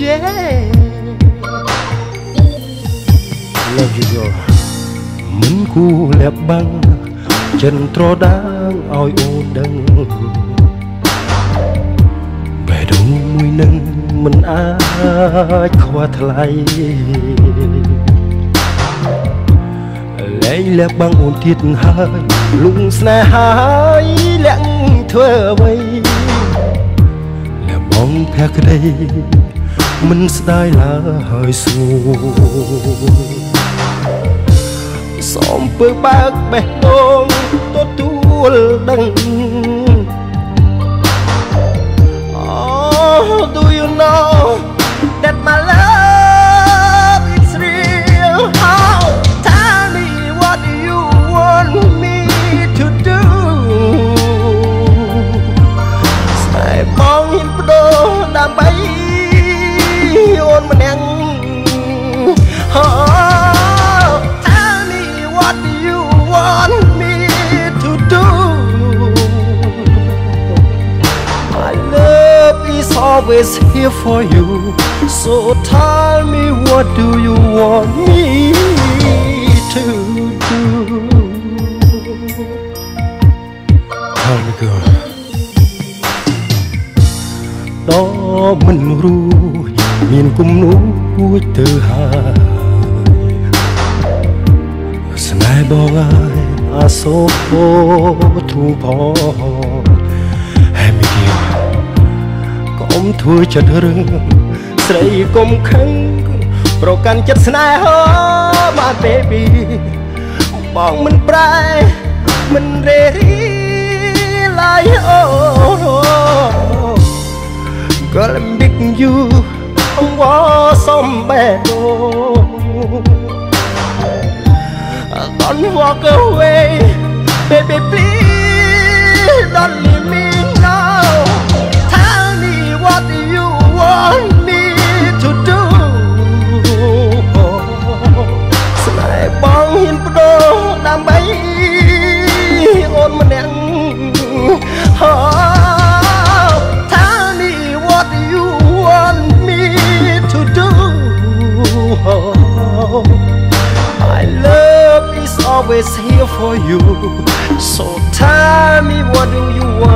yeah love you girl មិនគូលាបបាំងចិនត្រដាងឲ្យអូនដឹងបេះដូងមួយនឹងមិនអាចខ្វះថ្លៃលែងលាបបាំងអូនទៀតហើយលងស្នេហាហើយលាក់ធ្វើអ្វីលាបងភក្តី មិនស្ដាយឡើយហើយសួរសូមពើបើកបេះដូងទទួលដឹង Oh do you know that my love always here for you. So tell me what do you want me to do? Tell me girl. ដល់មិនរួចមានគំនូរួចទៅហើយស្នេហ៍បងអើយអាសូរធូរផង កុំធ្វើចិត្តរឹងស្រីកុំខឹងប្រកាន់ចិត្តស្នេហាបាទ baby បងមិនប្រែមិនរេរីឡើយអូ Girl I'm begging you អង្វរសំបេះដូង Don't walk away baby please don't always here for you. So tell me what do you want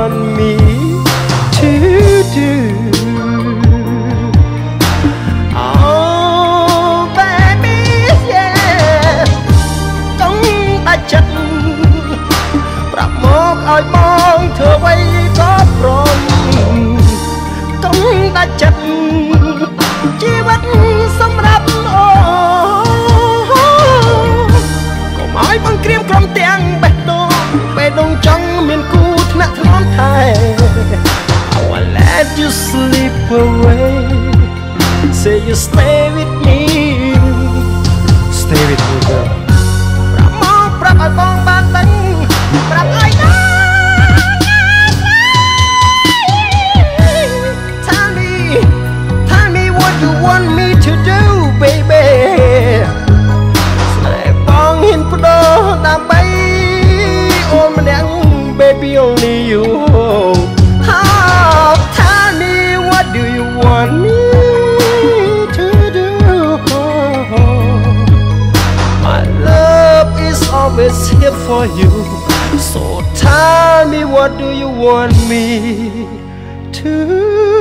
you stay with me for you. So tell me what do you want me to